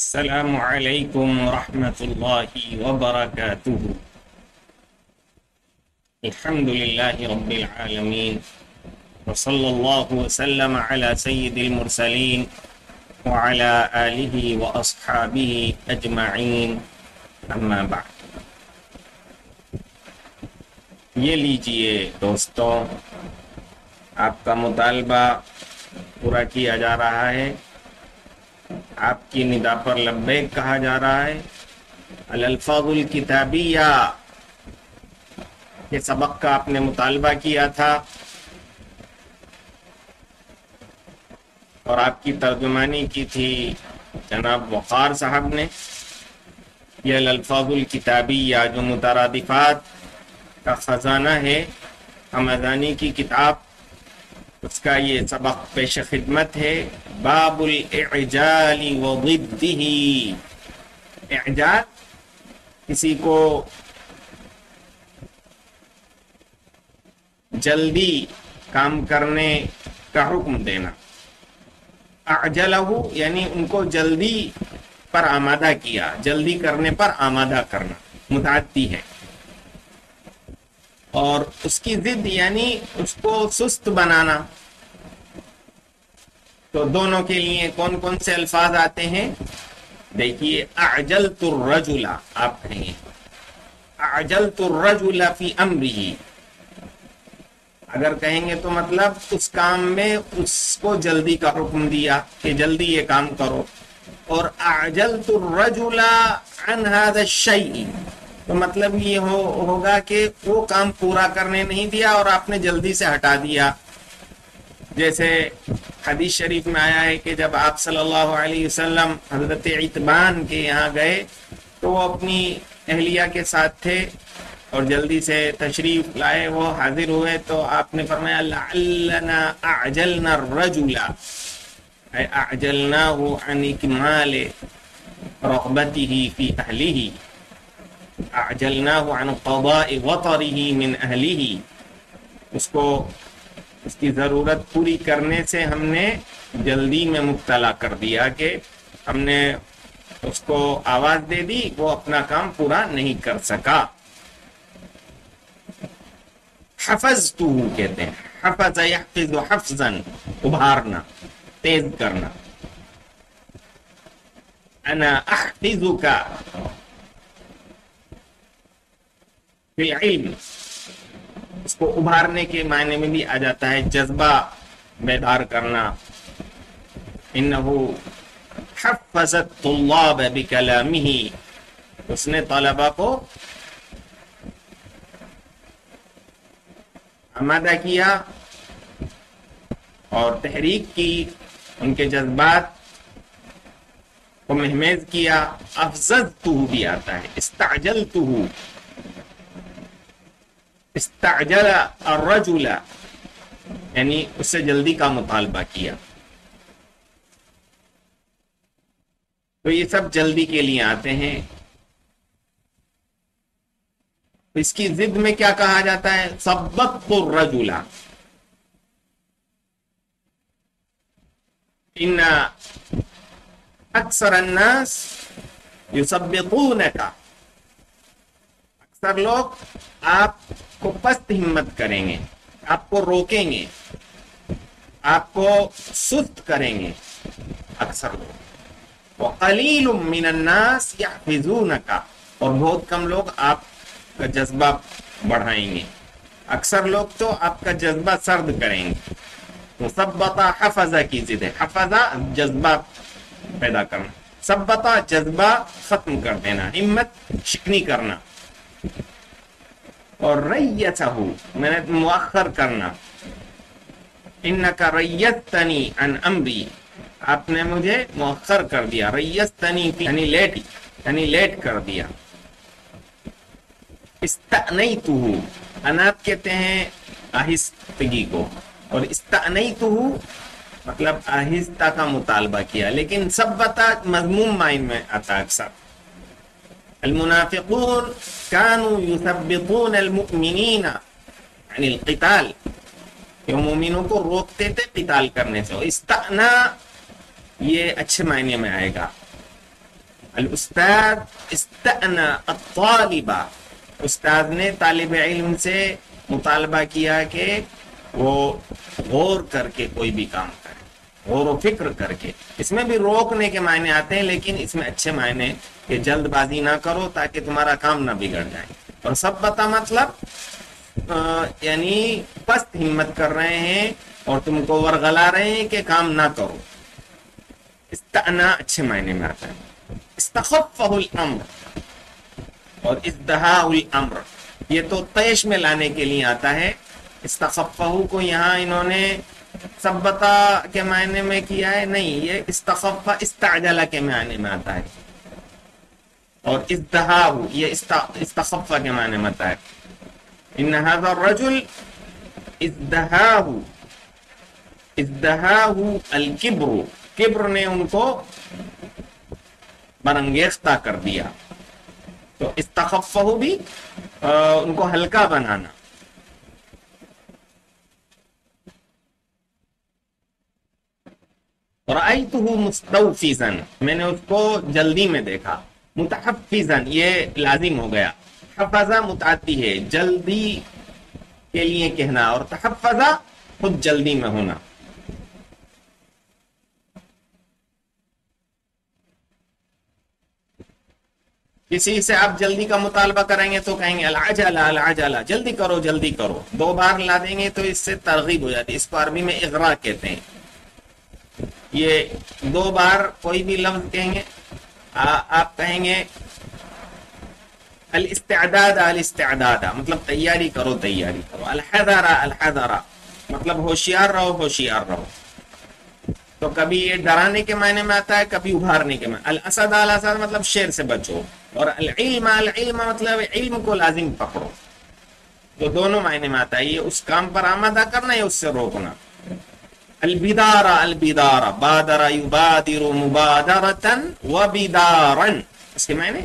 السلام عليكم ورحمة الله وبركاته. الحمد لله رب العالمين وصلى الله وسلم على سيد المرسلين وعلى آله وأصحابه أجمعين. أما بعد لیجئے دوستوں آپ کا مطالبہ پورا کیا جا رہا ہے۔ آپ کی ندا پر لبیک کہا جا رہا ہے۔ الفاظ الکتابیہ، یہ سبق کا آپ نے مطالبہ کیا تھا۔ اور آپ کی ترجمانی کی تھی جناب وقار صاحب نے۔ یہ الفاظ الکتابیہ جو مترادفات کا خزانہ ہے حمدانی کی کتاب اس کا یہ سبق پیش خدمت ہے، باب الاعجال وضده اعجال، کسی کو جلدی کام کرنے کا حکم دینا۔ اعجلہ یعنی ان کو جلدی پر آمادہ کیا، جلدی کرنے پر آمادہ کرنا، متعدی ہے۔ اور اس کی ضد یعنی اس کو سست بنانا۔ تو دونوں کے لیے کون کون سے الفاظ آتے ہیں؟ دیکھیے، اعجلت الرجل، آپ کہیں۔ گے اعجلت فی امری اگر کہیں گے تو مطلب اس کام میں اس کو جلدی کا حکم دیا کہ جلدی یہ کام کرو۔ اور اعجلت الرجل عن هذا تو مطلب یہ ہو، ہوگا کہ وہ کام پورا کرنے نہیں دیا اور آپ نے جلدی سے ہٹا دیا۔ جیسے حدیث شریف میں آیا ہے کہ جب آپ صلی اللہ علیہ وسلم حضرت اطبان کے یہاں گئے تو وہ اپنی اہلیہ کے ساتھ تھے اور جلدی سے تشریف لائے، وہ حاضر ہوئے تو آپ نے فرمایا، لعلنا اعجلنا الرجل. اے اعجلناه عن اکمال رغبته فی اہلیہ اعجلناه عن قضاء وطره من اهله. اس کو اس کی ضرورت پوری کرنے سے ہم نے جلدی میں مبتلا کر دیا کہ ہم نے اس کو آواز دے دی، وہ اپنا کام پورا نہیں کر سکا۔ حفظتو کہتے ہیں۔ حفظ یحفظ حفظا، ابھارنا، تیز کرنا۔ انا احفظک فی العلم کو ابھارنے کے معنی میں بھی آ جاتا ہے جذبہ بیدار کرنا۔ انہو حفظت طلاب بکلامہ اس نے طلبہ کو آمادہ کیا اور تحریک کی ان کے جذبات کو محمیز کیا۔ افزدتو بھی آتا ہے استعجلتو استعجل الرجل. یعنی اس سے جلدی کا مطالبہ کیا۔ تو یہ سب جلدی کے لیے آتے ہیں۔ اس کی ضد میں کیا کہا جاتا ہے؟ سبت الرجل. ان اکثر الناس یسبقونک. اکثر لوگ آپ کو پست ہمت کریں گے، آپ کو روکیں گے، آپ کو سست کریں گے، اکثر لوگ۔ وقلیل من الناس یحفظونک اور بہت کم لوگ آپ کا جذبہ بڑھائیں گے۔ اکثر لوگ تو آپ کا جذبہ سرد کریں گے۔ تو سبتا حفظہ کی ضد ہے حفظہ جذبہ پیدا کرنا۔ سبتا جذبہ ختم کر دینا، ہمت شکنی کرنا۔ اور ریتہو میں نے مؤخر کرنا. انکا ریتنی عن امری آپ نے مجھے مؤخر کر دیا. ریتنی یعنی لیٹ یعنی لیٹ کر دیا. استعنیتہو انات کہتے ہیں آہستگی کو. اور استعنیتہو مطلب آہستہ کا مطالبہ کیا. لیکن سب بتا مضموم مائن میں آتا اکثر. المنافقون كانوا يثبطون المؤمنين. عن القتال. يؤمنون کو روکتے تھے قتال کرنے سے استعنا یہ اچھے معنی میں آئے گا الأستاذ استعنا الطالب أستاذ نے طالب علم سے مطالبہ کیا کہ وہ غور کر کے کوئی بھی کام کر غور و فکر کر کے۔ اس میں بھی روکنے کے معنی آتے ہیں، لیکن اس میں اچھے معنی کہ جلد بازی نہ کرو تاکہ تمہارا کام نہ بگڑ جائے۔ اور سب بتا مطلب یعنی پست ہمت کر رہے ہیں اور تم کو ورغلا رہے ہیں کہ کام نہ کرو۔ استعنا اچھے معنی میں آتا ہے۔ استخفہ الامر، اور ازدہا الامر۔ یہ تو تیش میں لانے کے لیے آتا ہے۔ استخفہ کو یہاں انہوں نے سبتا کے معنی میں کیا ہے؟ نہیں، یہ استخفہ استعجلہ کے معنی میں آتا ہے۔ اور ازدہا یہ استخفہ کے معنی میں آتا ہے۔ ان هذا الرجل ازدہاہ ازدہاہ الکبر۔ کبر نے ان کو برنگیختہ کر دیا۔ تو استخفہ بھی ان کو ہلکا بنانا۔ رأيته مستوفزا، میں نے اس کو جلدی میں دیکھا۔ متحفظا یہ لازم ہو گیا۔ حفظہ متعدی ہے، جلدی کے لیے کہنا اور تحفظہ خود جلدی میں ہونا۔ کسی سے آپ جلدی کا مطالبہ کریں گے تو کہیں گے، العجلہ العجلہ، جلدی کرو جلدی کرو۔ دو بار لا دیں گے تو اس سے ترغیب ہو جاتی ہے۔ اس کو عربی میں اغراء کہتے ہیں۔ یہ دو بار کوئی بھی لفظ کہیں گے آپ کہیں گے، الاستعداد الاستعداد مطلب تیاری کرو تیاری کرو، الحذر الحذر مطلب ہوشیار رہو ہوشیار رہو۔ تو کبھی یہ ڈرانے کے معنی میں آتا ہے، کبھی ابھارنے کے معنی۔ الاسد الاسد مطلب شیر سے بچو، اور العلم العلم مطلب علم کو لازم پکڑو۔ تو دونوں معنی میں آتا ہے، یہ اس کام پر آمدہ کرنا یا اس سے روکنا۔ البدارة البدارة بادر يبادر مبادرة وبدارا سمعني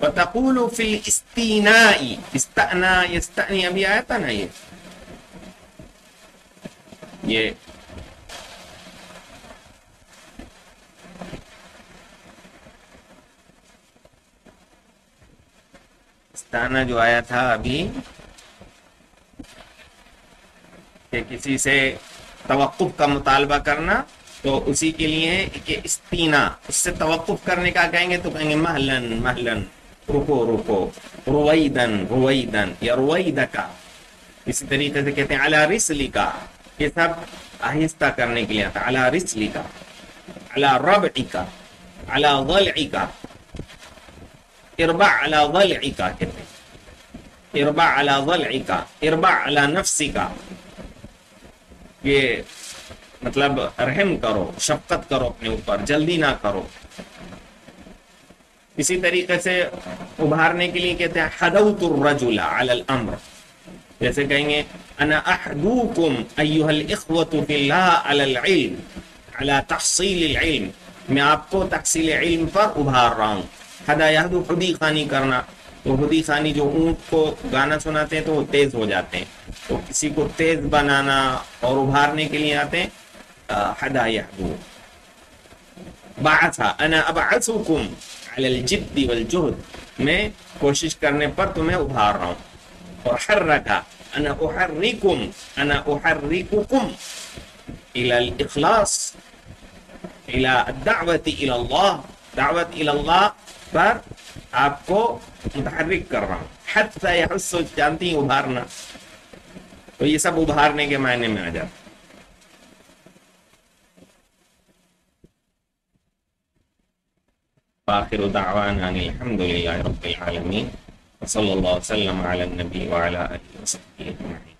کرو کہ بچ جاؤ وتقول في الاستيناء استعنا يستعني ابھی آیا تھا نا یہ یہ استانا جو آیا تھا ابھی کہ کسی سے توقف کا مطالبہ کرنا تو اسی کے لیے کہ استینا اس سے توقف کرنے کا کہیں گے تو کہیں گے محلن محلن رکو رکو. رویدن رویدن یا رویدکا. اسی طریقے سے کہتے ہیں علا رسلی کا یہ سب آہستہ کرنے کے لیے آتا علا رسلی کا علا ربعی کا علا ضلعی کا اربع علا ضلعی کا کہتے ہیں. اربع علا ضلعی کا اربع علا نفسی کا یہ مطلب رحم کرو، شفقت کرو اپنے اوپر، جلدی نہ کرو. اسی طریقے سے ابھارنے کے لیے کہتے ہیں، حدوت الرجل علی الامر. جیسے کہیں گے، انا احدوکم ایوہ الاخوة فی اللہ علی العلم، علی تحصیل العلم. میں آپ کو تحصیل علم پر ابھار رہا ہوں۔ حدا یہدو حدی خانی کرنا۔ تو حدی خانی جو اونٹ کو گانا سناتے ہیں تو وہ تیز ہو جاتے ہیں۔ تو کسی کو تیز بنانا اور ابھارنے کے لیے آتے ہیں، حدا یہدو۔ بعثا، انا ابعثکم علی الجد والجہد، میں کوشش کرنے پر تمہیں ابھار رہا ہوں۔ اور حرکا انا احرکم، انا احرککم الى الاخلاص، الى الدعوت الى اللہ۔ دعوت الى اللہ پر آپ کو متحرک کر رہا ہوں۔ حد سے یحس جانتی ہیں ابھارنا۔ تو یہ سب ابھارنے کے معنی میں آ جاتا۔ فآخر دعوانا الحمد لله رب العالمين وصلى الله وسلم على النبي وعلى آله وصحبه أجمعين.